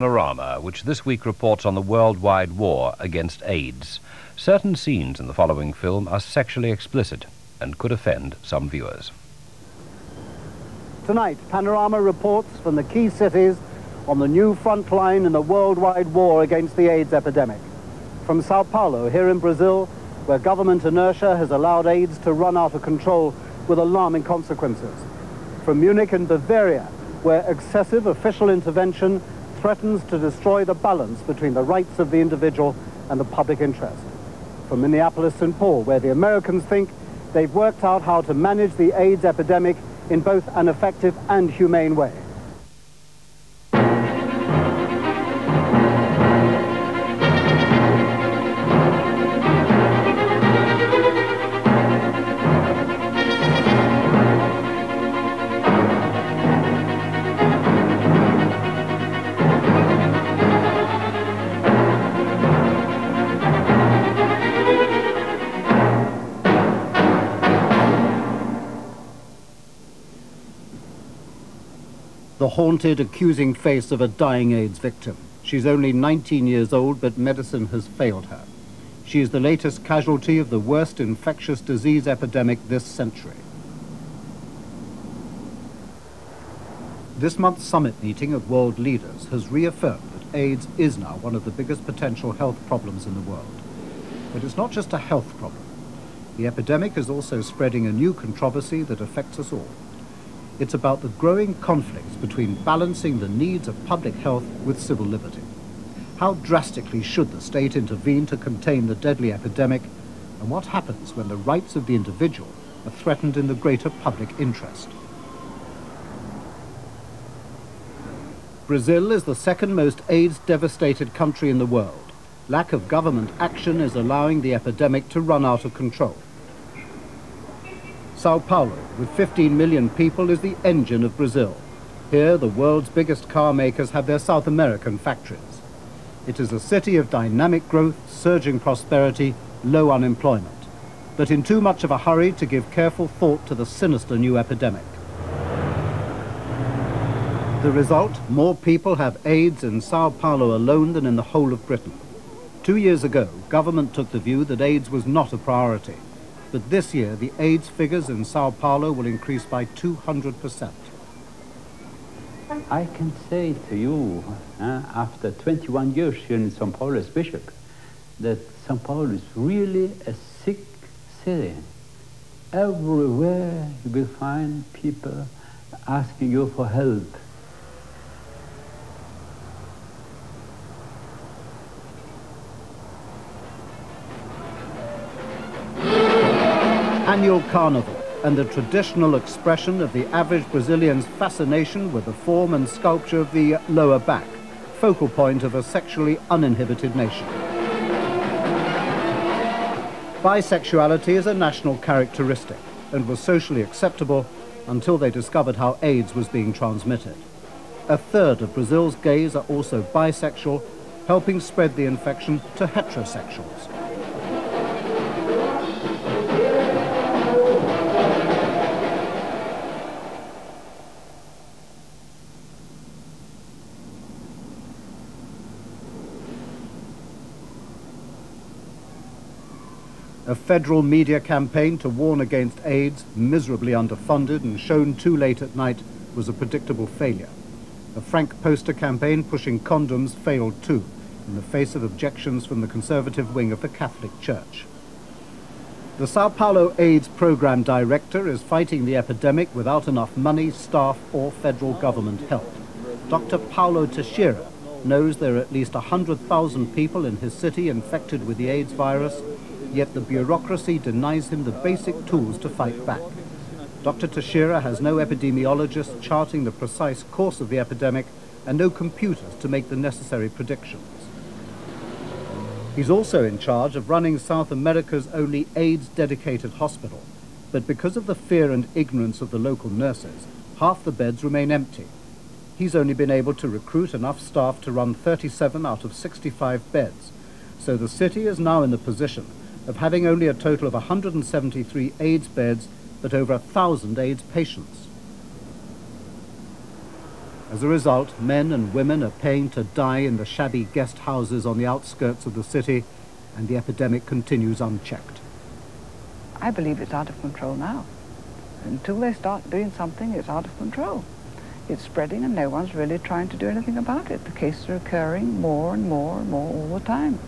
Panorama, which this week reports on the worldwide war against AIDS. Certain scenes in the following film are sexually explicit and could offend some viewers. Tonight, Panorama reports from the key cities on the new front line in the worldwide war against the AIDS epidemic. From Sao Paulo, here in Brazil, where government inertia has allowed AIDS to run out of control with alarming consequences. From Munich and Bavaria, where excessive official intervention threatens to destroy the balance between the rights of the individual and the public interest. From Minneapolis, St. Paul, where the Americans think they've worked out how to manage the AIDS epidemic in both an effective and humane way. Haunted, accusing face of a dying AIDS victim. She's only 19 years old, but medicine has failed her. She is the latest casualty of the worst infectious disease epidemic this century. This month's summit meeting of world leaders has reaffirmed that AIDS is now one of the biggest potential health problems in the world. But it's not just a health problem. The epidemic is also spreading a new controversy that affects us all. It's about the growing conflicts between balancing the needs of public health with civil liberty. How drastically should the state intervene to contain the deadly epidemic? And what happens when the rights of the individual are threatened in the greater public interest? Brazil is the second most AIDS-devastated country in the world. Lack of government action is allowing the epidemic to run out of control. Sao Paulo, with 15 million people, is the engine of Brazil. Here, the world's biggest car makers have their South American factories. It is a city of dynamic growth, surging prosperity, low unemployment, but in too much of a hurry to give careful thought to the sinister new epidemic. The result, more people have AIDS in Sao Paulo alone than in the whole of Britain. Two years ago, government took the view that AIDS was not a priority but this year the AIDS figures in Sao Paulo will increase by 200%. I can say to you, uh, after 21 years here in Sao Paulo as bishop, that Sao Paulo is really a sick city. Everywhere you will find people asking you for help. Annual carnival and the traditional expression of the average Brazilian's fascination with the form and sculpture of the lower back, focal point of a sexually uninhibited nation. Bisexuality is a national characteristic and was socially acceptable until they discovered how AIDS was being transmitted. A third of Brazil's gays are also bisexual, helping spread the infection to heterosexuals. A federal media campaign to warn against AIDS, miserably underfunded and shown too late at night, was a predictable failure. A frank poster campaign pushing condoms failed too, in the face of objections from the conservative wing of the Catholic Church. The Sao Paulo AIDS program director is fighting the epidemic without enough money, staff or federal government help. Dr. Paulo Teixeira knows there are at least 100,000 people in his city infected with the AIDS virus yet the bureaucracy denies him the basic tools to fight back. Dr. Teixeira has no epidemiologist charting the precise course of the epidemic and no computers to make the necessary predictions. He's also in charge of running South America's only AIDS-dedicated hospital, but because of the fear and ignorance of the local nurses, half the beds remain empty. He's only been able to recruit enough staff to run 37 out of 65 beds, so the city is now in the position of having only a total of 173 AIDS beds, but over a thousand AIDS patients. As a result, men and women are paying to die in the shabby guest houses on the outskirts of the city, and the epidemic continues unchecked. I believe it's out of control now. Until they start doing something, it's out of control. It's spreading and no one's really trying to do anything about it. The cases are occurring more and more and more all the time.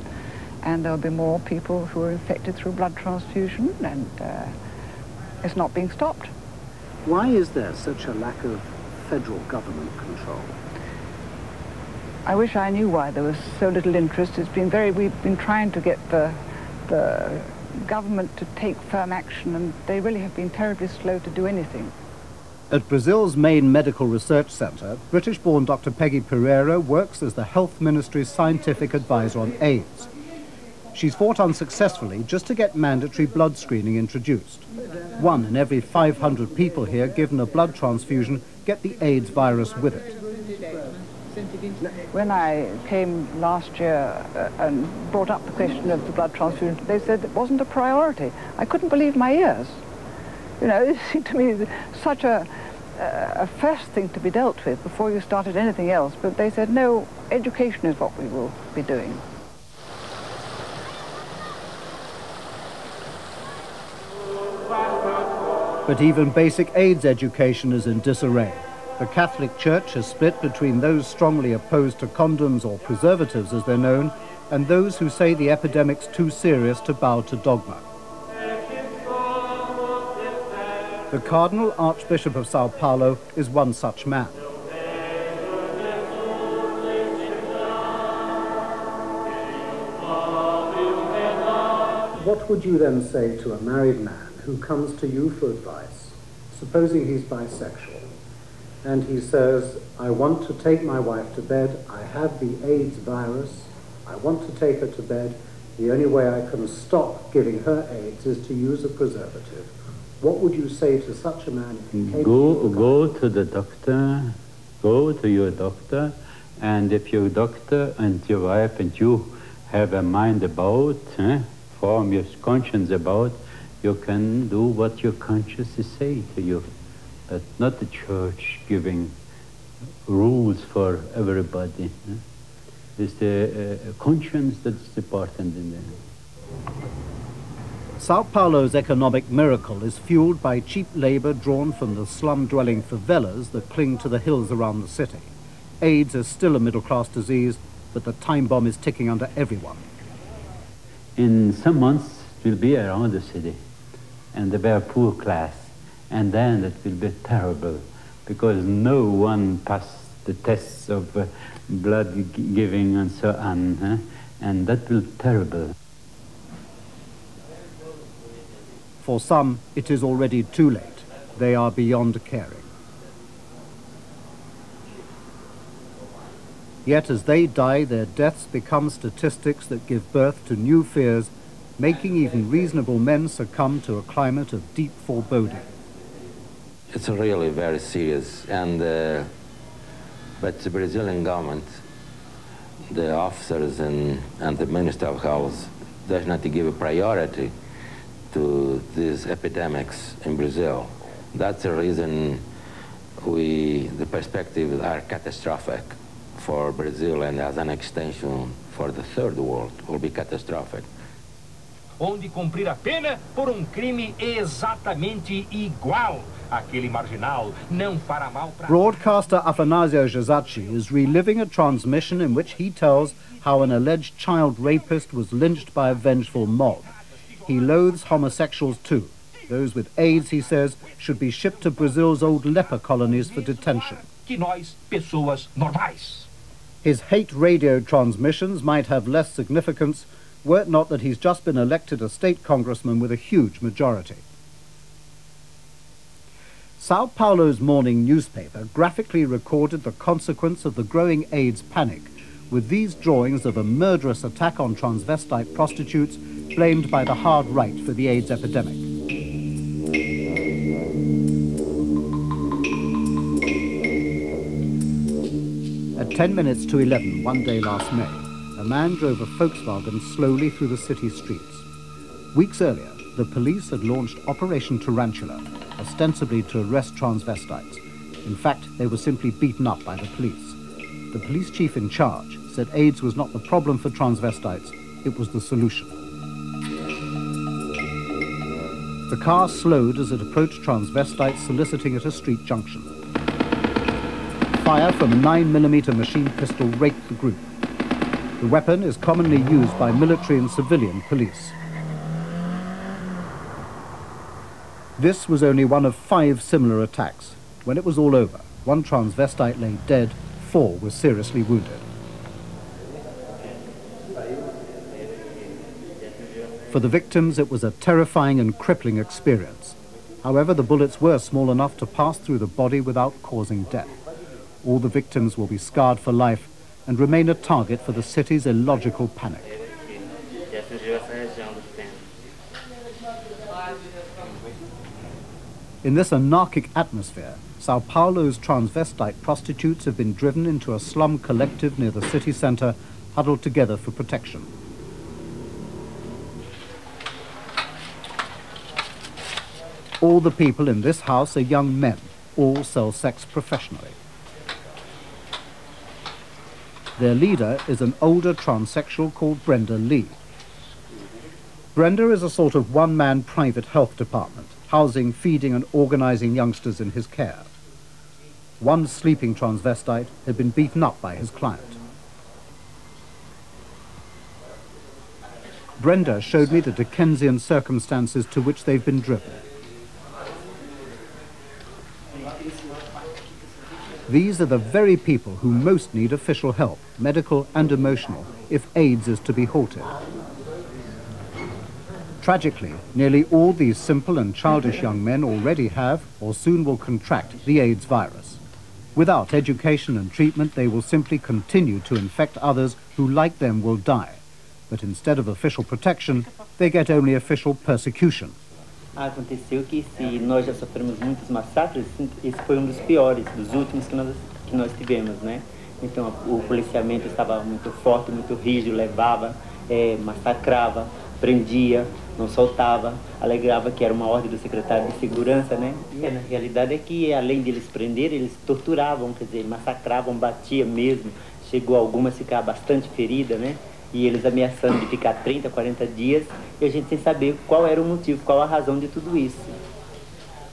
And there'll be more people who are infected through blood transfusion and uh, it's not being stopped. Why is there such a lack of federal government control? I wish I knew why there was so little interest. It's been very, we've been trying to get the, the government to take firm action and they really have been terribly slow to do anything. At Brazil's main medical research centre, British-born Dr. Peggy Pereira works as the Health Ministry's scientific advisor on AIDS. She's fought unsuccessfully just to get mandatory blood screening introduced. One in every 500 people here given a blood transfusion get the AIDS virus with it. When I came last year uh, and brought up the question of the blood transfusion, they said it wasn't a priority. I couldn't believe my ears. You know, it seemed to me such a, a first thing to be dealt with before you started anything else. But they said, no, education is what we will be doing. But even basic AIDS education is in disarray. The Catholic Church has split between those strongly opposed to condoms or preservatives as they're known, and those who say the epidemic's too serious to bow to dogma. The Cardinal Archbishop of Sao Paulo is one such man. What would you then say to a married man who comes to you for advice, supposing he's bisexual, and he says, I want to take my wife to bed, I have the AIDS virus, I want to take her to bed, the only way I can stop giving her AIDS is to use a preservative. What would you say to such a man? Go, go to the doctor, go to your doctor, and if your doctor and your wife and you have a mind about, eh, form your conscience about, you can do what your conscience is saying to you. But not the church giving rules for everybody. It's the uh, conscience that's important in there. Sao Paulo's economic miracle is fueled by cheap labor drawn from the slum-dwelling favelas that cling to the hills around the city. AIDS is still a middle-class disease, but the time bomb is ticking under everyone. In some months, it will be around the city, and the very poor class, and then it will be terrible, because no one passed the tests of uh, blood giving and so on, huh? and that will be terrible. For some, it is already too late. They are beyond caring. Yet as they die, their deaths become statistics that give birth to new fears, making even reasonable men succumb to a climate of deep foreboding. It's really very serious, and uh, but the Brazilian government, the officers and, and the Minister of Health does not give a priority to these epidemics in Brazil. That's the reason we, the perspectives are catastrophic for Brazil and as an extension for the third world will be catastrophic. Onde cumprir a pena por um crime exatamente igual. Aquele marginal não fará mal para... Broadcaster Afanasio Jazadji is reliving a transmission in which he tells how an alleged child rapist was lynched by a vengeful mob. He loathes homosexuals too. Those with AIDS, he says, should be shipped to Brazil's old leper colonies for detention. Que nós, pessoas normais. His hate radio transmissions might have less significance were it not that he's just been elected a state congressman with a huge majority. Sao Paulo's morning newspaper graphically recorded the consequence of the growing AIDS panic with these drawings of a murderous attack on transvestite prostitutes blamed by the hard right for the AIDS epidemic. At 10 minutes to 11 one day last May, man drove a Volkswagen slowly through the city streets. Weeks earlier, the police had launched Operation Tarantula, ostensibly to arrest transvestites. In fact, they were simply beaten up by the police. The police chief in charge said AIDS was not the problem for transvestites, it was the solution. The car slowed as it approached transvestites soliciting at a street junction. Fire from a 9mm machine pistol raked the group. The weapon is commonly used by military and civilian police. This was only one of five similar attacks. When it was all over, one transvestite lay dead, four were seriously wounded. For the victims, it was a terrifying and crippling experience. However, the bullets were small enough to pass through the body without causing death. All the victims will be scarred for life and remain a target for the city's illogical panic. In this anarchic atmosphere, Sao Paulo's transvestite prostitutes have been driven into a slum collective near the city centre, huddled together for protection. All the people in this house are young men, all sell sex professionally. Their leader is an older transsexual called Brenda Lee. Brenda is a sort of one-man private health department, housing, feeding and organizing youngsters in his care. One sleeping transvestite had been beaten up by his client. Brenda showed me the Dickensian circumstances to which they've been driven. These are the very people who most need official help, medical and emotional, if AIDS is to be halted. Tragically, nearly all these simple and childish young men already have or soon will contract the AIDS virus. Without education and treatment, they will simply continue to infect others who, like them, will die. But instead of official protection, they get only official persecution. Aconteceu que se nós já sofremos muitos massacres, esse foi um dos piores, dos últimos que nós, que nós tivemos, né? Então o policiamento estava muito forte, muito rígido, levava, é, massacrava, prendia, não soltava, alegava que era uma ordem do secretário de segurança, né? E na realidade é que além de eles prenderem, eles torturavam, quer dizer, massacravam, batiam mesmo. Chegou algumas a ficar bastante ferida, né? E eles ameaçando de ficar 30, 40 dias, e a gente sem saber qual era o motivo, qual a razão de tudo isso.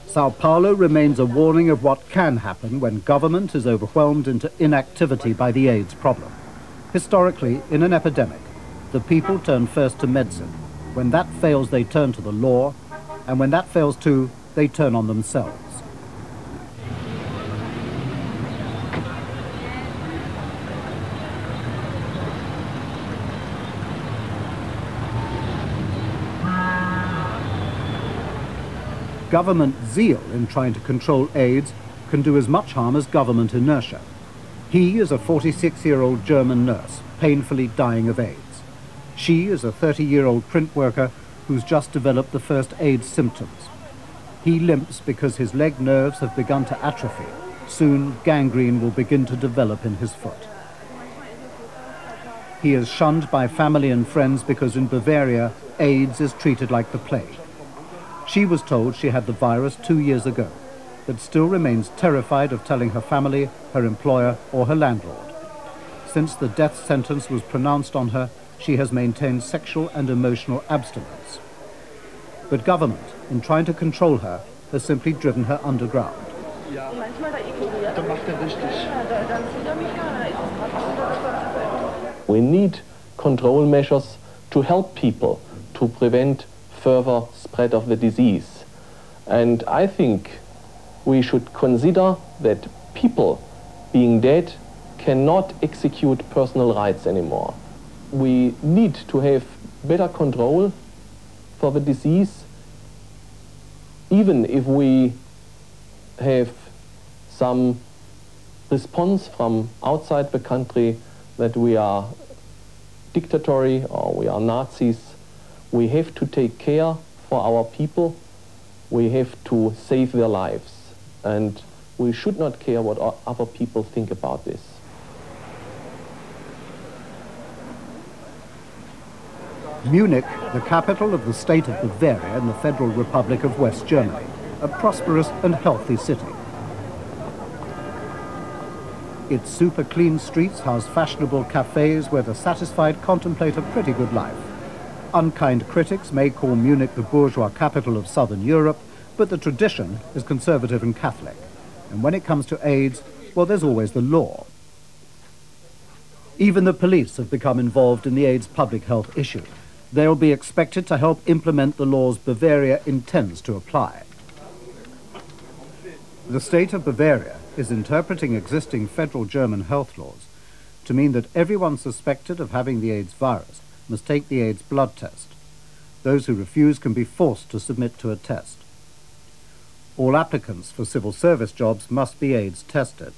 Sao Paulo remains a warning of what can happen when government is overwhelmed into inactivity by the AIDS problem. Historically, in an epidemic, the people turn first to medicine. When that fails, they turn to the law, and when that fails too, they turn on themselves. Government zeal in trying to control AIDS can do as much harm as government inertia. He is a 46-year-old German nurse, painfully dying of AIDS. She is a 30-year-old print worker who's just developed the first AIDS symptoms. He limps because his leg nerves have begun to atrophy. Soon, gangrene will begin to develop in his foot. He is shunned by family and friends because in Bavaria, AIDS is treated like the plague. She was told she had the virus two years ago, but still remains terrified of telling her family, her employer, or her landlord. Since the death sentence was pronounced on her, she has maintained sexual and emotional abstinence. But government, in trying to control her, has simply driven her underground. We need control measures to help people to prevent further spread of the disease. And I think we should consider that people being dead cannot execute personal rights anymore. We need to have better control for the disease, even if we have some response from outside the country that we are dictatorial or we are Nazis we have to take care for our people. We have to save their lives. And we should not care what other people think about this. Munich, the capital of the state of Bavaria in the Federal Republic of West Germany, a prosperous and healthy city. Its super clean streets house fashionable cafes where the satisfied contemplate a pretty good life. Unkind critics may call Munich the bourgeois capital of southern Europe, but the tradition is conservative and Catholic. And when it comes to AIDS, well, there's always the law. Even the police have become involved in the AIDS public health issue. They'll be expected to help implement the laws Bavaria intends to apply. The state of Bavaria is interpreting existing federal German health laws to mean that everyone suspected of having the AIDS virus must take the AIDS blood test. Those who refuse can be forced to submit to a test. All applicants for civil service jobs must be AIDS tested.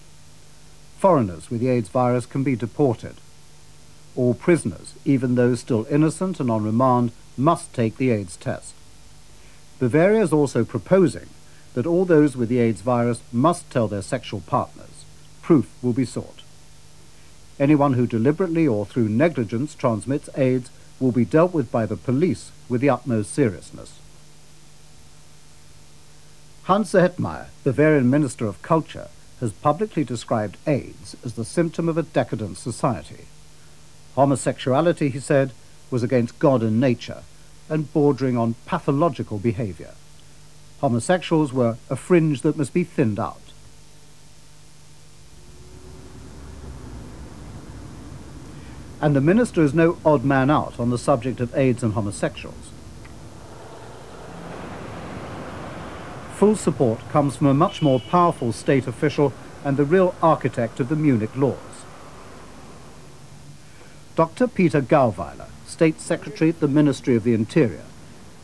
Foreigners with the AIDS virus can be deported. All prisoners, even those still innocent and on remand, must take the AIDS test. Bavaria is also proposing that all those with the AIDS virus must tell their sexual partners. Proof will be sought. Anyone who deliberately or through negligence transmits AIDS will be dealt with by the police with the utmost seriousness. Hans Zehetmair, Bavarian Minister of Culture, has publicly described AIDS as the symptom of a decadent society. Homosexuality, he said, was against God and nature and bordering on pathological behavior. Homosexuals were a fringe that must be thinned out. And the minister is no odd man out on the subject of AIDS and homosexuals. Full support comes from a much more powerful state official and the real architect of the Munich laws. Dr. Peter Gauweiler, State Secretary at the Ministry of the Interior.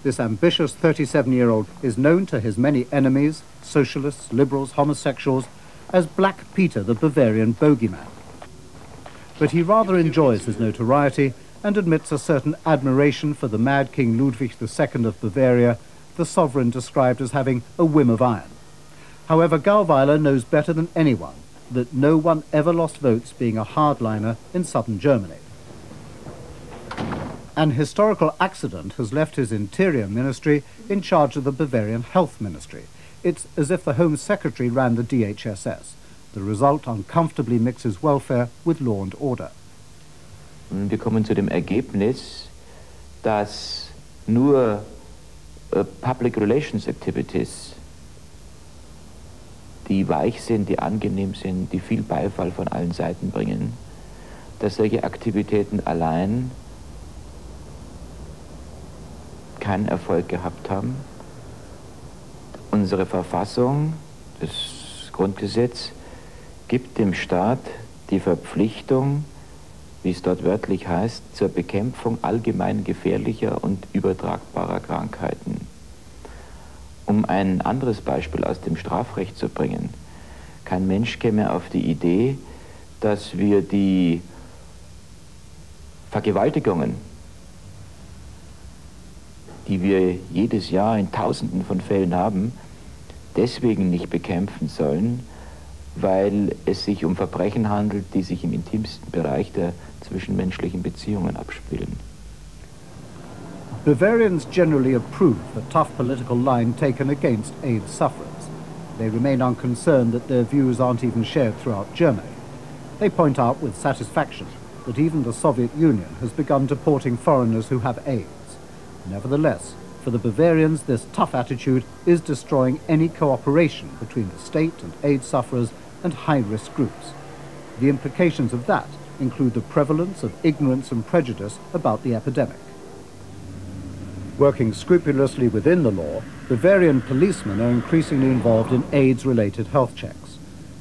This ambitious 37-year-old is known to his many enemies, socialists, liberals, homosexuals, as Black Peter, the Bavarian bogeyman. But he rather enjoys his notoriety and admits a certain admiration for the mad King Ludwig II of Bavaria, the sovereign described as having a whim of iron. However, Gauweiler knows better than anyone that no one ever lost votes being a hardliner in southern Germany. An historical accident has left his interior ministry in charge of the Bavarian health ministry. It's as if the Home Secretary ran the DHSS. The result uncomfortably mixes welfare with law and order. Wir kommen zu dem Ergebnis, dass nur uh, Public Relations Activities, die weich sind, die angenehm sind, die viel Beifall von allen Seiten bringen, dass solche Aktivitäten allein keinen Erfolg gehabt haben. Unsere Verfassung, das Grundgesetz, gibt dem Staat die Verpflichtung, wie es dort wörtlich heißt, zur Bekämpfung allgemein gefährlicher und übertragbarer Krankheiten. Um ein anderes Beispiel aus dem Strafrecht zu bringen, kein Mensch käme auf die Idee, dass wir die Vergewaltigungen die wir jedes Jahr in Tausenden von Fällen haben, deswegen nicht bekämpfen sollen, weil es sich um Verbrechen handelt, die sich im intimsten Bereich der zwischenmenschlichen Beziehungen abspielen. Bavarians generally approve the tough political line taken against AIDS sufferers. They remain unconcerned that their views aren't even shared throughout Germany. They point out with satisfaction that even the Soviet Union has begun deporting foreigners who have AIDS. Nevertheless, for the Bavarians, this tough attitude is destroying any cooperation between the state and AIDS sufferers and high-risk groups. The implications of that include the prevalence of ignorance and prejudice about the epidemic. Working scrupulously within the law, Bavarian policemen are increasingly involved in AIDS-related health checks.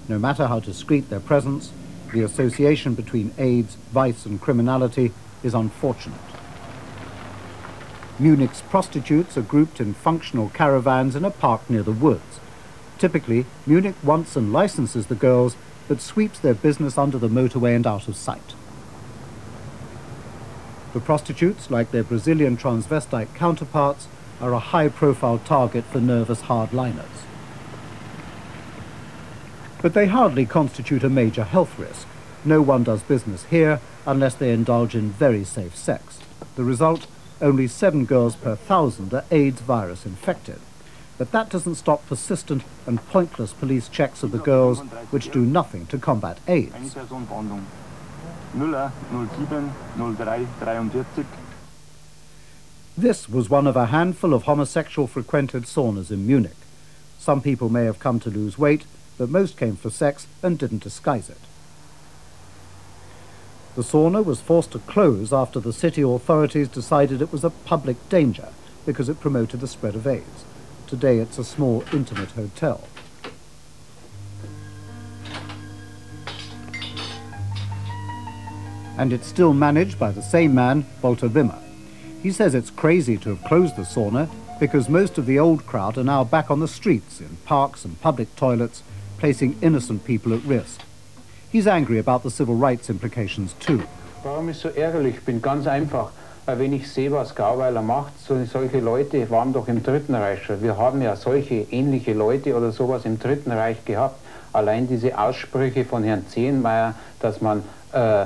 No matter how discreet their presence, the association between AIDS, vice and criminality is unfortunate. Munich's prostitutes are grouped in functional caravans in a park near the woods. Typically, Munich wants and licenses the girls, but sweeps their business under the motorway and out of sight. The prostitutes, like their Brazilian transvestite counterparts, are a high-profile target for nervous hardliners. But they hardly constitute a major health risk. No one does business here unless they indulge in very safe sex. The result, only seven girls per thousand are AIDS virus infected. But that doesn't stop persistent and pointless police checks of the girls which do nothing to combat AIDS. This was one of a handful of homosexual frequented saunas in Munich. Some people may have come to lose weight, but most came for sex and didn't disguise it. The sauna was forced to close after the city authorities decided it was a public danger because it promoted the spread of AIDS. Today it's a small, intimate hotel. And it's still managed by the same man, Walter Wimmer. He says it's crazy to have closed the sauna because most of the old crowd are now back on the streets, in parks and public toilets, placing innocent people at risk. He's angry about the civil rights implications too. Warum so ärgerlich? Bin ganz einfach. Wenn ich sehe, was Gauweiler macht, so, solche Leute waren doch im Dritten Reich schon. Wir haben ja solche ähnliche Leute oder sowas im Dritten Reich gehabt. Allein diese Aussprüche von Herrn Zehenmeier, dass man äh,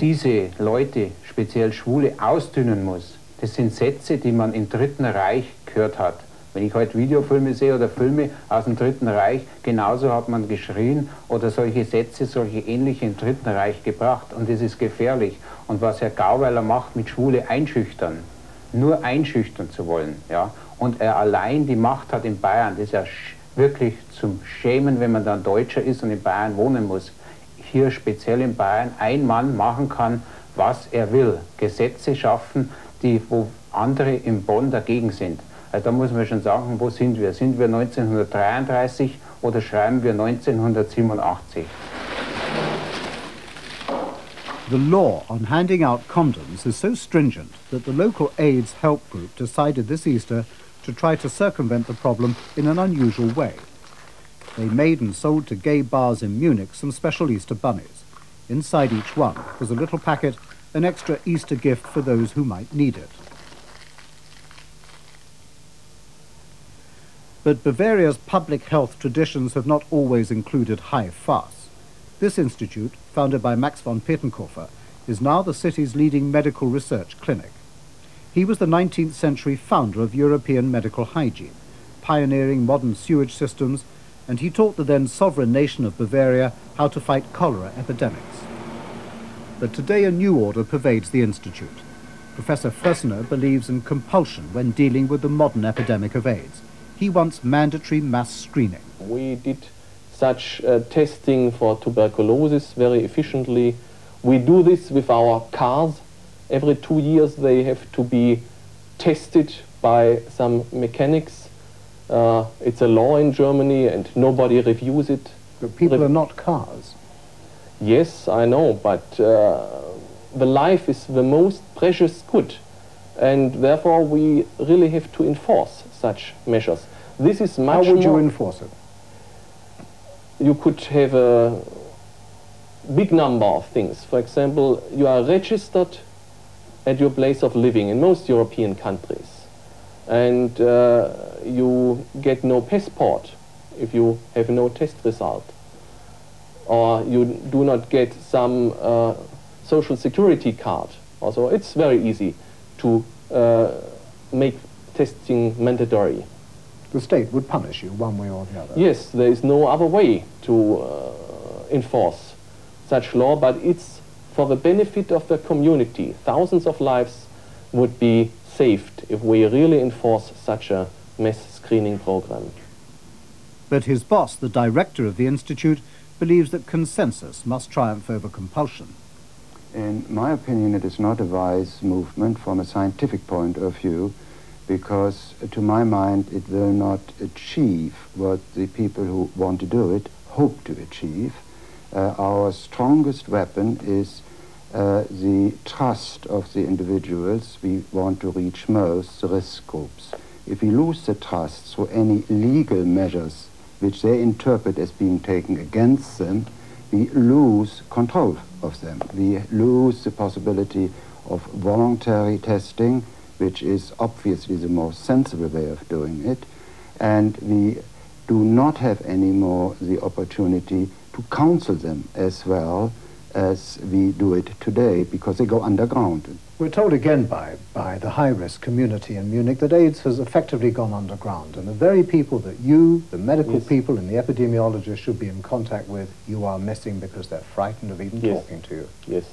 diese Leute, speziell Schwule, ausdünnen muss. Das sind Sätze, die man im Dritten Reich gehört hat. Wenn ich heute Videofilme sehe oder Filme aus dem Dritten Reich, genauso hat man geschrien oder solche Sätze, solche ähnliche im Dritten Reich gebracht. Und das ist gefährlich. Und was Herr Gauweiler macht, mit Schwule einschüchtern, nur einschüchtern zu wollen, ja, und er allein die Macht hat in Bayern, das ist ja wirklich zum Schämen, wenn man dann Deutscher ist und in Bayern wohnen muss hier speziell in Bayern ein Mann machen kann, was er will. Gesetze schaffen, die, wo andere in Bonn dagegen sind. Also da muss man schon sagen, wo sind wir? Sind wir 1933 oder schreiben wir 1987? The law on handing out condoms is so stringent that the local AIDS help group decided this Easter to try to circumvent the problem in an unusual way. They made and sold to gay bars in Munich some special Easter bunnies. Inside each one was a little packet, an extra Easter gift for those who might need it. But Bavaria's public health traditions have not always included high fuss. This institute, founded by Max von Pettenkofer, is now the city's leading medical research clinic. He was the 19th century founder of European medical hygiene, pioneering modern sewage systems and he taught the then sovereign nation of Bavaria how to fight cholera epidemics. But today a new order pervades the institute. Professor Frösner believes in compulsion when dealing with the modern epidemic of AIDS. He wants mandatory mass screening. We did such uh, testing for tuberculosis very efficiently. We do this with our cars. Every two years they have to be tested by some mechanics uh, it's a law in Germany and nobody reviews it. But people Re are not cars. Yes, I know, but uh, the life is the most precious good. And therefore we really have to enforce such measures. This is much How would you enforce it? You could have a big number of things. For example, you are registered at your place of living in most European countries. And uh, you get no passport if you have no test result. Or you do not get some uh, social security card. Also it's very easy to uh, make testing mandatory the state would punish you one way or the other yes there is no other way to uh, enforce such law but it's for the benefit of the community thousands of lives would be saved if we really enforce such a mass screening program. But his boss, the director of the institute, believes that consensus must triumph over compulsion. In my opinion, it is not a wise movement from a scientific point of view because, to my mind, it will not achieve what the people who want to do it hope to achieve. Uh, our strongest weapon is uh, the trust of the individuals we want to reach most, the risk groups. If we lose the trust through any legal measures which they interpret as being taken against them, we lose control of them. We lose the possibility of voluntary testing, which is obviously the most sensible way of doing it, and we do not have anymore the opportunity to counsel them as well as we do it today because they go underground. We're told again by, by the high-risk community in Munich that AIDS has effectively gone underground, and the very people that you, the medical Yes. people and the epidemiologists should be in contact with, you are missing because they're frightened of even Yes. talking to you. Yes.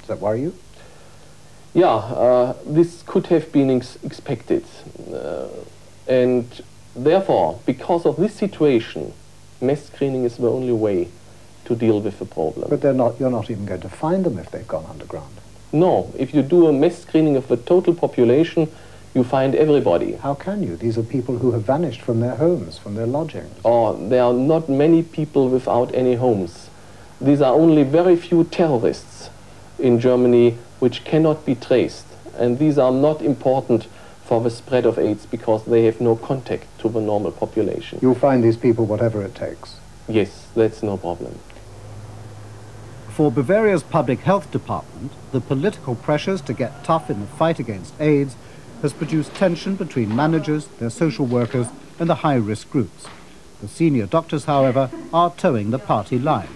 Does that worry you? Yeah, uh, this could have been ex expected. Uh, and therefore, because of this situation, mass screening is the only way to deal with the problem. But they're not, you're not even going to find them if they've gone underground. no, if you do a mass screening of the total population, you find everybody. How can you? These are people who have vanished from their homes, from their lodgings. Or there are not many people without any homes. These are only very few terrorists in Germany which cannot be traced. And these are not important for the spread of AIDS because they have no contact to the normal population. You'll find these people whatever it takes. Yes, that's no problem. For Bavaria's public health department, the political pressures to get tough in the fight against AIDS has produced tension between managers, their social workers, and the high-risk groups. The senior doctors, however, are toeing the party line.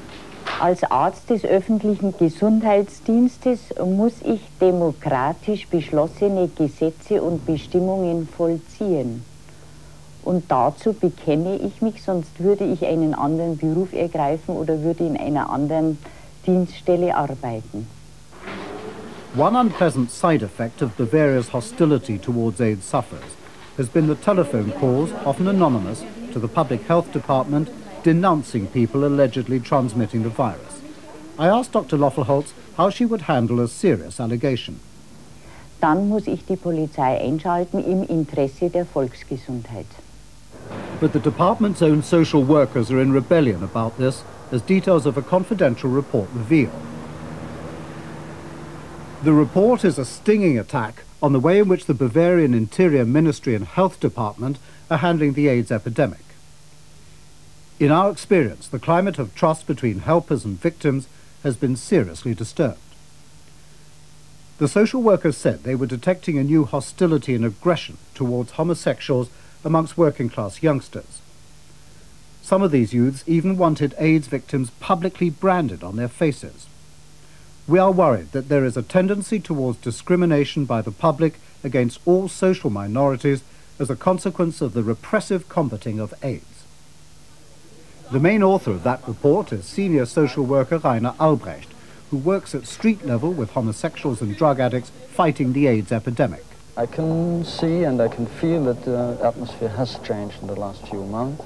Als Arzt des öffentlichen Gesundheitsdienstes muss ich demokratisch beschlossene Gesetze und Bestimmungen vollziehen. Und dazu bekenne ich mich, sonst würde ich einen anderen Beruf ergreifen oder würde in einer anderen Dienststelle arbeiten. One unpleasant side effect of Bavaria's hostility towards AIDS sufferers has been the telephone calls, often anonymous, to the public health department denouncing people allegedly transmitting the virus. I asked Dr. Loffelholz how she would handle a serious allegation. Dann muss ich die Polizei einschalten im Interesse der Volksgesundheit. But the department's own social workers are in rebellion about this, as details of a confidential report reveal. The report is a stinging attack on the way in which the Bavarian Interior Ministry and Health Department are handling the AIDS epidemic. In our experience, the climate of trust between helpers and victims has been seriously disturbed. The social workers said they were detecting a new hostility and aggression towards homosexuals amongst working class youngsters. Some of these youths even wanted AIDS victims publicly branded on their faces. We are worried that there is a tendency towards discrimination by the public against all social minorities as a consequence of the repressive combating of AIDS. The main author of that report is senior social worker Rainer Albrecht, who works at street level with homosexuals and drug addicts fighting the AIDS epidemic. I can see and I can feel that the atmosphere has changed in the last few months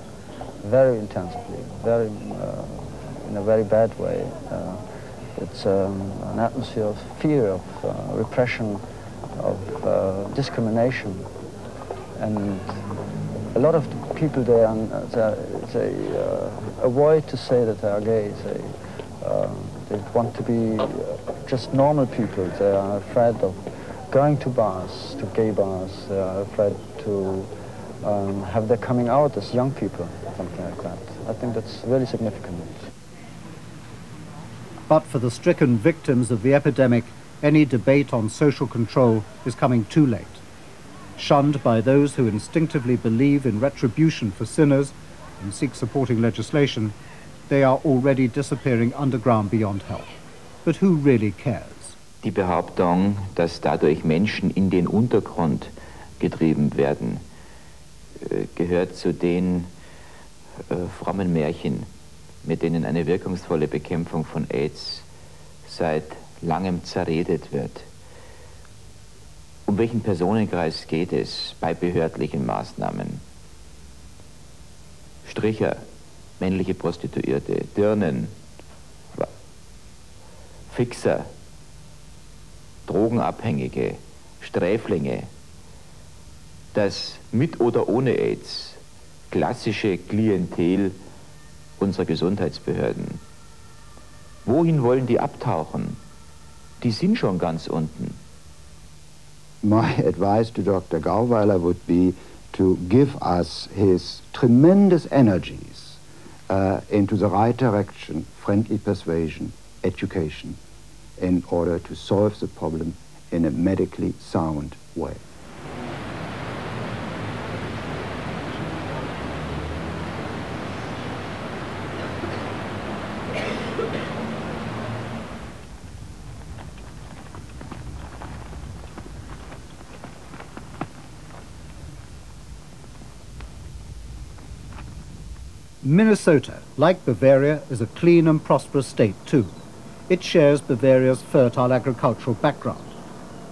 very intensively, very, uh, in a very bad way. Uh, it's um, an atmosphere of fear, of uh, repression, of uh, discrimination. And a lot of people there, uh, they, they uh, avoid to say that they are gay. They, uh, they want to be uh, just normal people. They are afraid of going to bars, to gay bars. They are afraid to um, have their coming out as young people, something like that. I think that's really significant. But for the stricken victims of the epidemic, any debate on social control is coming too late. Shunned by those who instinctively believe in retribution for sinners and seek supporting legislation, they are already disappearing underground beyond help. But who really cares? Die Behauptung, dass dadurch Menschen in den Untergrund getrieben werden, äh, gehört zu den äh, frommen Märchen, mit denen eine wirkungsvolle Bekämpfung von AIDS seit langem zerredet wird. Um welchen Personenkreis geht es bei behördlichen Maßnahmen? Stricher, männliche Prostituierte, Dirnen, Fixer, Drogenabhängige, Sträflinge, das mit oder ohne AIDS klassische Klientel unserer Gesundheitsbehörden. Wohin wollen die abtauchen? Die sind schon ganz unten. My advice to Dr. Gauweiler would be to give us his tremendous energies uh, into the right direction, friendly persuasion, education, in order to solve the problem in a medically sound way. Minnesota, like Bavaria, is a clean and prosperous state too. It shares Bavaria's fertile agricultural background.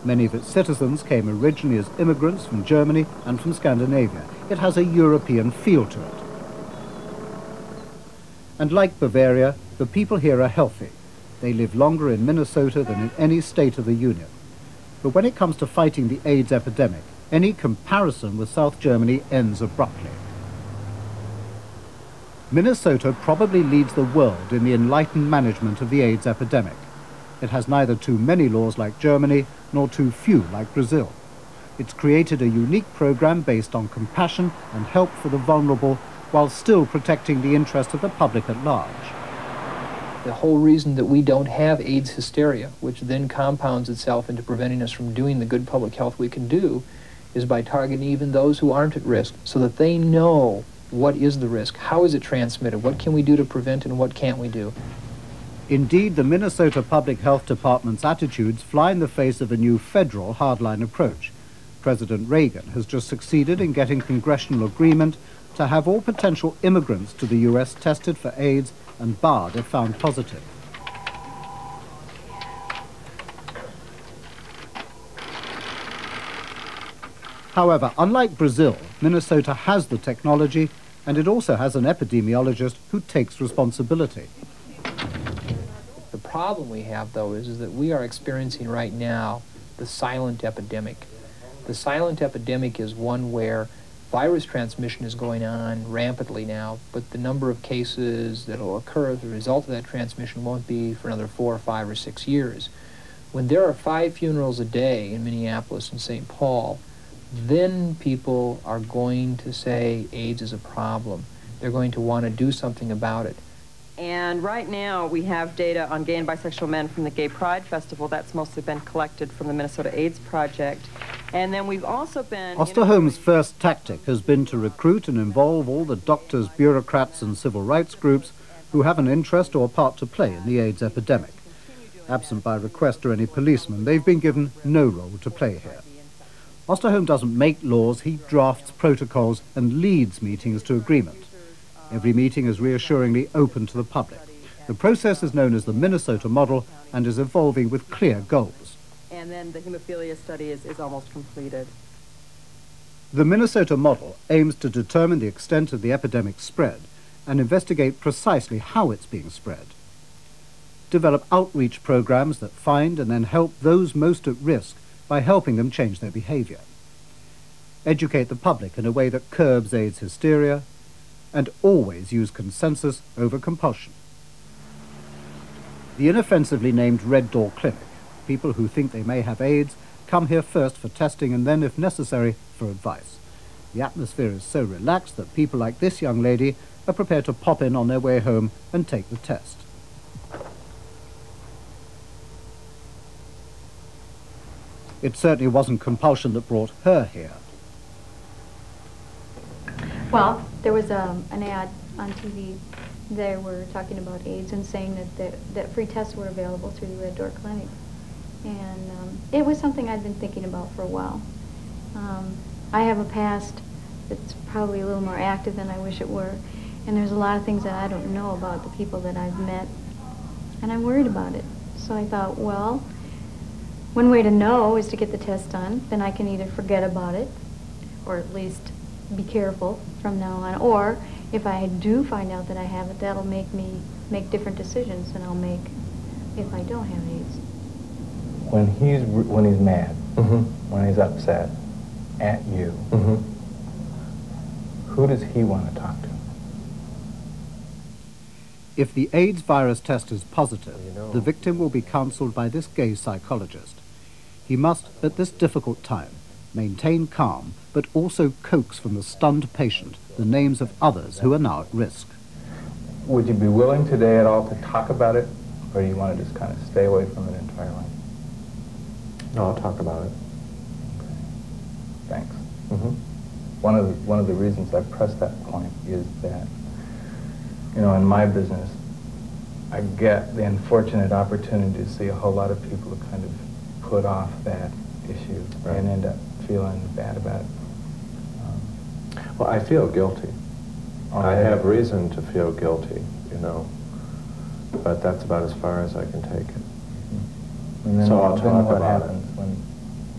Many of its citizens came originally as immigrants from Germany and from Scandinavia. It has a European feel to it. And like Bavaria, the people here are healthy. They live longer in Minnesota than in any state of the Union. But when it comes to fighting the AIDS epidemic, any comparison with South Germany ends abruptly. Minnesota probably leads the world in the enlightened management of the AIDS epidemic. It has neither too many laws like Germany nor too few like Brazil. It's created a unique program based on compassion and help for the vulnerable while still protecting the interest of the public at large. The whole reason that we don't have AIDS hysteria, which then compounds itself into preventing us from doing the good public health we can do, is by targeting even those who aren't at risk so that they know what is the risk, how is it transmitted, what can we do to prevent and what can't we do. Indeed, the Minnesota Public Health Department's attitudes fly in the face of a new federal hardline approach. President Reagan has just succeeded in getting congressional agreement to have all potential immigrants to the U.S. tested for AIDS and barred if found positive. However, unlike Brazil, Minnesota has the technology and it also has an epidemiologist who takes responsibility. The problem we have, though, is, is that we are experiencing right now the silent epidemic. The silent epidemic is one where virus transmission is going on rampantly now, but the number of cases that will occur as a result of that transmission won't be for another four or five or six years. When there are five funerals a day in Minneapolis and St. Paul, then people are going to say AIDS is a problem. They're going to want to do something about it. And right now we have data on gay and bisexual men from the Gay Pride Festival. That's mostly been collected from the Minnesota AIDS Project. And then we've also been... Osterholm's first tactic has been to recruit and involve all the doctors, bureaucrats and civil rights groups who have an interest or part to play in the AIDS epidemic. Absent by request or any policeman, they've been given no role to play here. Osterholm doesn't make laws, he drafts protocols and leads meetings to agreement. Every meeting is reassuringly open to the public. The process is known as the Minnesota model and is evolving with clear goals. And then the hemophilia study is, is almost completed. The Minnesota model aims to determine the extent of the epidemic spread and investigate precisely how it's being spread. Develop outreach programs that find and then help those most at risk by helping them change their behavior. Educate the public in a way that curbs AIDS hysteria, and always use consensus over compulsion. The inoffensively named Red Door Clinic, people who think they may have AIDS, come here first for testing and then, if necessary, for advice. The atmosphere is so relaxed that people like this young lady are prepared to pop in on their way home and take the test. It certainly wasn't compulsion that brought her here. Well, there was um, an ad on TV. They were talking about AIDS and saying that, that, that free tests were available through the Red Door Clinic. And um, it was something I'd been thinking about for a while. Um, I have a past that's probably a little more active than I wish it were. And there's a lot of things that I don't know about the people that I've met. And I'm worried about it. So I thought, well, one way to know is to get the test done. Then I can either forget about it or at least be careful from now on. Or if I do find out that I have it, that'll make me make different decisions than I'll make if I don't have AIDS. When he's when he's mad, mm-hmm. when he's upset at you, mm-hmm. who does he want to talk to? If the AIDS virus test is positive, you know. the victim will be counseled by this gay psychologist. He must, at this difficult time, maintain calm, but also coax from the stunned patient the names of others who are now at risk. Would you be willing today at all to talk about it, or do you want to just kind of stay away from it entirely? No, I'll talk about it. Okay. Thanks. Mm-hmm. One of the, one of the reasons I press that point is that, you know, in my business, I get the unfortunate opportunity to see a whole lot of people who kind of put off that issue right. and end up feeling bad about it. Um, well, I feel guilty I have reason to feel guilty, you know, but that's about as far as I can take it. And then, So I'll talk what about it. happens when,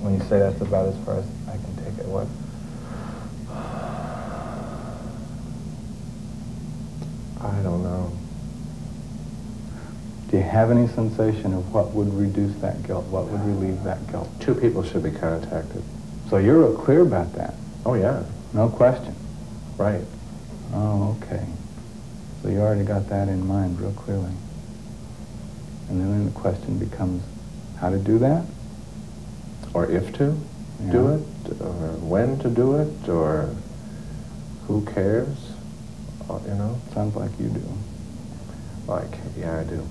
when you say that's about as far as I can take it? What? I don't know. Do you have any sensation of what would reduce that guilt? What would relieve that guilt? Two people should be contacted. So you're real clear about that? Oh, yeah. No question? Right. Oh, okay. So you already got that in mind real clearly. And then the question becomes how to do that? Or if to do it, or when to do it, or who cares, or, you know? Sounds like you do. Like, yeah, I do.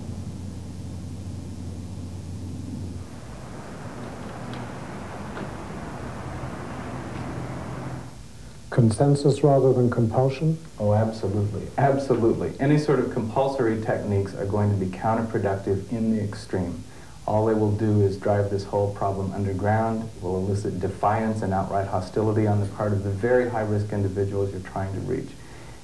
Consensus rather than compulsion? Oh, absolutely. Absolutely. Any sort of compulsory techniques are going to be counterproductive in the extreme. All they will do is drive this whole problem underground, will elicit defiance and outright hostility on the part of the very high-risk individuals you're trying to reach.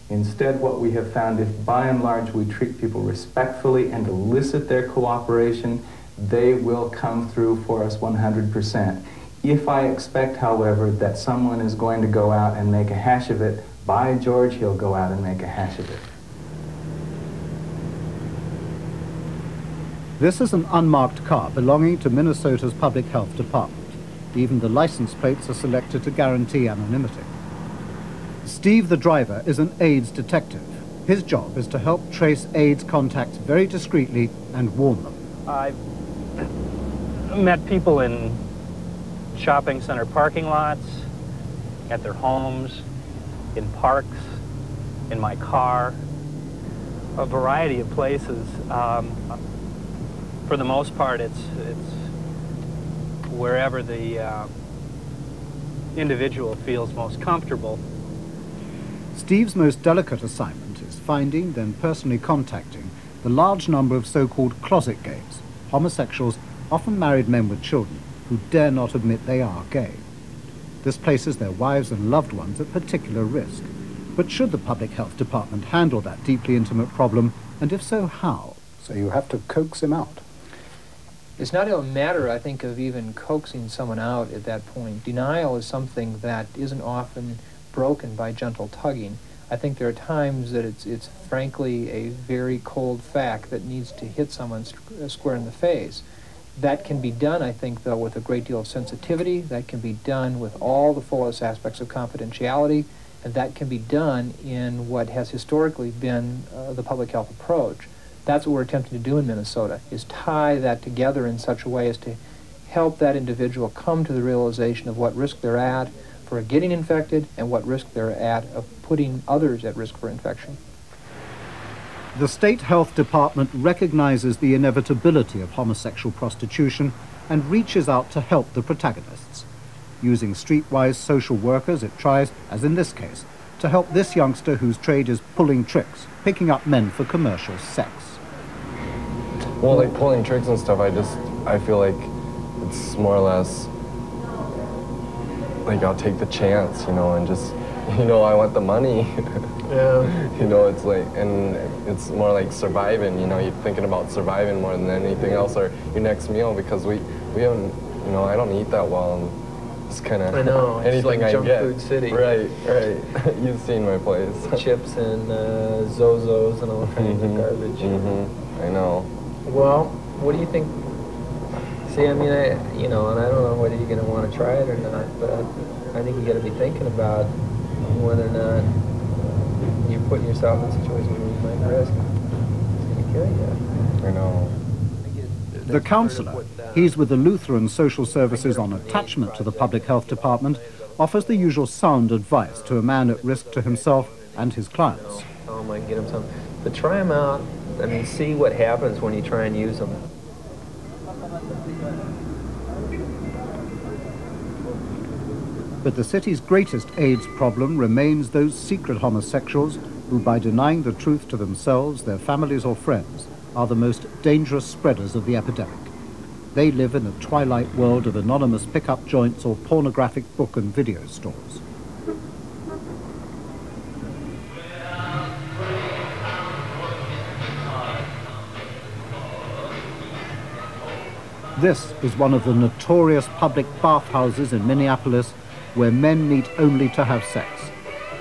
Instead, what we have found, if by and large we treat people respectfully and elicit their cooperation, they will come through for us 100%. If I expect, however, that someone is going to go out and make a hash of it, by George, he'll go out and make a hash of it. This is an unmarked car belonging to Minnesota's Public Health Department. Even the license plates are selected to guarantee anonymity. Steve, the driver, is an AIDS detective. His job is to help trace AIDS contacts very discreetly and warn them. I've met people in shopping center parking lots, at their homes, in parks, in my car, a variety of places. Um, for the most part, it's, it's wherever the uh, individual feels most comfortable. Steve's most delicate assignment is finding, then personally contacting, the large number of so-called closet gays, homosexuals, often married men with children, who dare not admit they are gay. This places their wives and loved ones at particular risk. But should the Public Health Department handle that deeply intimate problem, and if so, how? So you have to coax him out. It's not a matter, I think, of even coaxing someone out at that point. Denial is something that isn't often broken by gentle tugging. I think there are times that it's, it's frankly a very cold fact that needs to hit someone square in the face. That can be done, I think, though, with a great deal of sensitivity. That can be done with all the fullest aspects of confidentiality. And that can be done in what has historically been uh, the public health approach. That's what we're attempting to do in Minnesota, is tie that together in such a way as to help that individual come to the realization of what risk they're at for getting infected and what risk they're at of putting others at risk for infection. The state health department recognizes the inevitability of homosexual prostitution and reaches out to help the protagonists. Using streetwise social workers, it tries, as in this case, to help this youngster whose trade is pulling tricks, picking up men for commercial sex. Well, like pulling tricks and stuff, I just, I feel like it's more or less like I'll take the chance, you know, and just, you know, I want the money. yeah. You know, it's like, and it's more like surviving, you know, you're thinking about surviving more than anything else or your next meal because we, we haven't, you know, I don't eat that well. And, it's kind of I know. It's anything like I junk get. food city. Right, right. You've seen my place. Chips and uh, Zozos and all kinds Mhm, of garbage. Mm-hmm. I know. Well, what do you think? See, I mean, I, you know, and I don't know whether you're going to want to try it or not, but I, I think you got to be thinking about whether or not you're putting yourself in a situation where you might risk it's going to kill you. I know. The counselor, he's with the Lutheran Social Services on attachment to the Public Health Department, offers the usual sound advice to a man at risk to himself and his clients. Tell them I can get them some. But try them out. I mean, see what happens when you try and use them. But the city's greatest AIDS problem remains those secret homosexuals who, by denying the truth to themselves, their families or friends, are the most dangerous spreaders of the epidemic. They live in the twilight world of anonymous pickup joints or pornographic book and video stores. This is one of the notorious public bathhouses in Minneapolis where men meet only to have sex.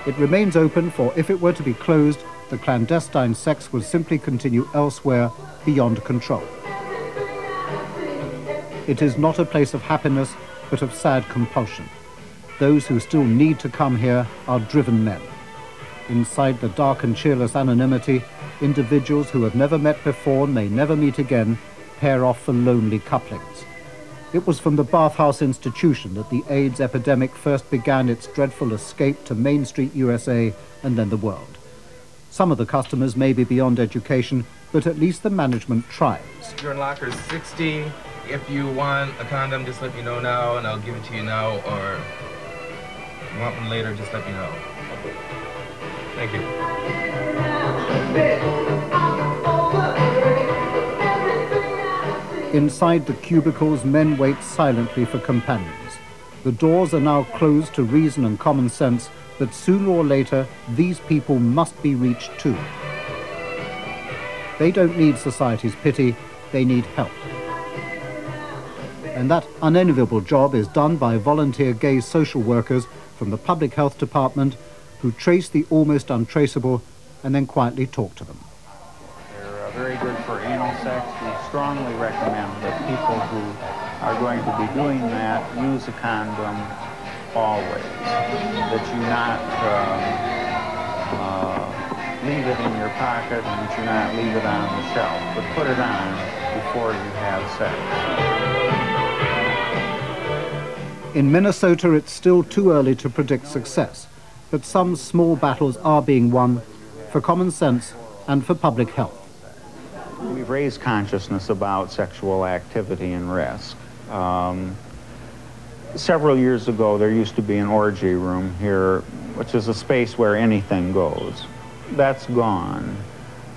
It remains open for if it were to be closed, the clandestine sex would simply continue elsewhere beyond control. It is not a place of happiness, but of sad compulsion. Those who still need to come here are driven men. Inside the dark and cheerless anonymity, individuals who have never met before may never meet again pair off for lonely couplings. It was from the bathhouse institution that the AIDS epidemic first began its dreadful escape to Main Street, USA, and then the world. Some of the customers may be beyond education, but at least the management tries. You're in locker 60. If you want a condom, just let me know now, and I'll give it to you now, or you want one later, just let me know. Thank you. Inside the cubicles, men wait silently for companions. The doors are now closed to reason and common sense, but sooner or later, these people must be reached too. They don't need society's pity, they need help. And that unenviable job is done by volunteer gay social workers from the Public Health Department who trace the almost untraceable and then quietly talk to them. They're uh, very good for anal sex. We strongly recommend are going to be doing that use a condom always. That you not um, uh, leave it in your pocket and that you not leave it on the shelf, but put it on before you have sex. In Minnesota, it's still too early to predict success, but some small battles are being won for common sense and for public health. We've raised consciousness about sexual activity and risk. Um, several years ago, there used to be an orgy room here, which is a space where anything goes. That's gone.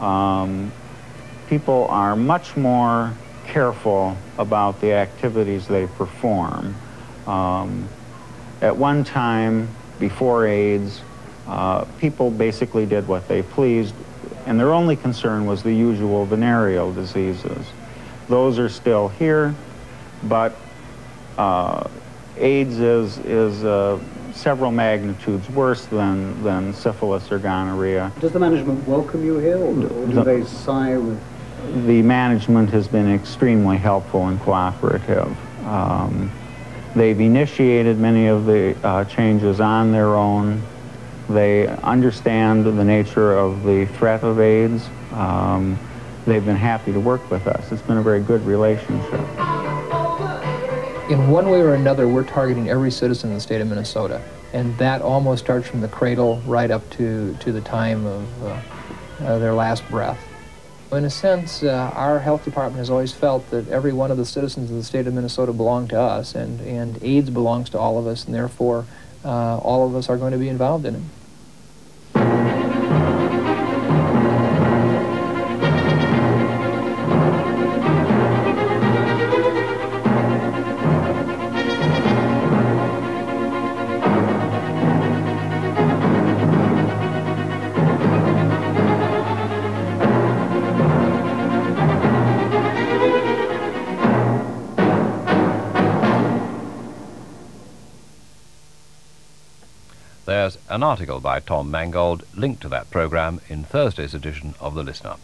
Um, people are much more careful about the activities they perform. Um, at one time, before AIDS, uh, people basically did what they pleased, and their only concern was the usual venereal diseases. Those are still here, but uh, AIDS is, is uh, several magnitudes worse than, than syphilis or gonorrhea. Does the management welcome you here, or, or do The- they sigh with... The management has been extremely helpful and cooperative. Um, they've initiated many of the uh, changes on their own. They understand the nature of the threat of AIDS. Um, they've been happy to work with us. It's been a very good relationship. In one way or another, we're targeting every citizen in the state of Minnesota. And that almost starts from the cradle right up to, to the time of uh, uh, their last breath. In a sense, uh, our health department has always felt that every one of the citizens of the state of Minnesota belong to us, and, and AIDS belongs to all of us, and therefore uh, all of us are going to be involved in it. An article by Tom Mangold linked to that programme in Thursday's edition of The Listener.